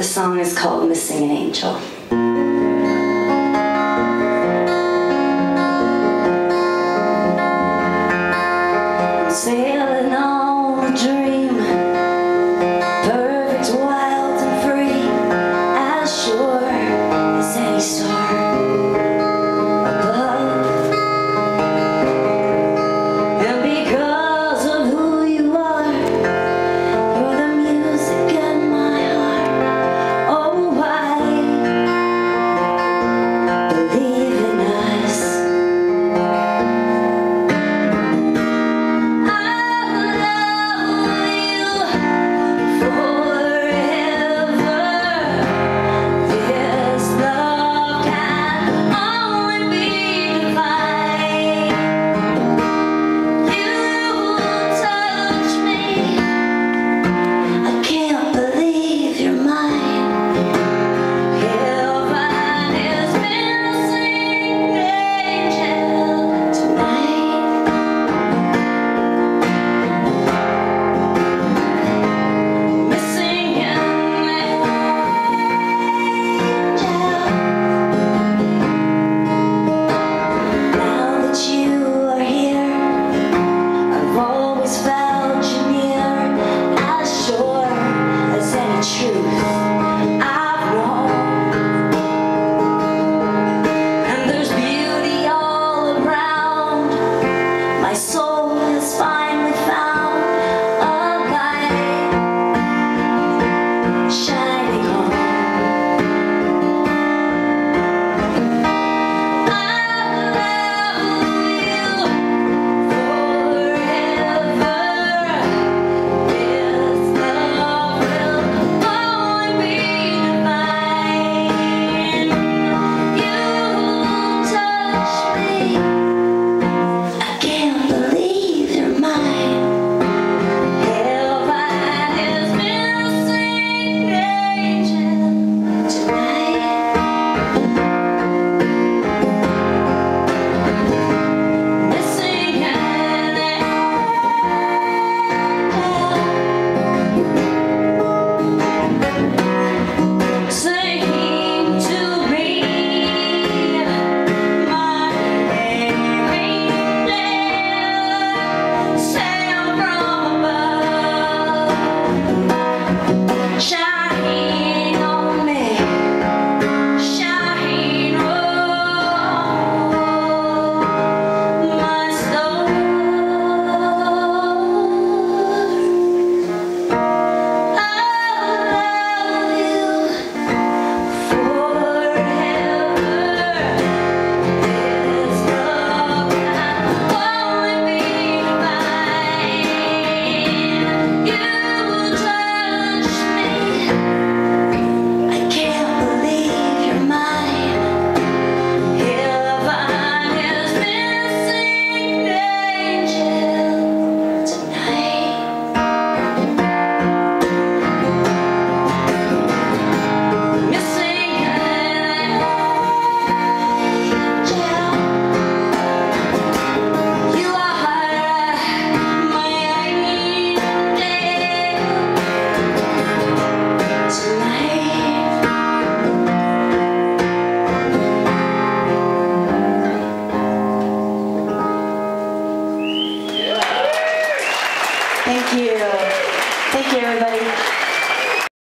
The song is called Missing an Angel. sunshine. Thank you. Thank you, everybody.